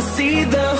wanna see the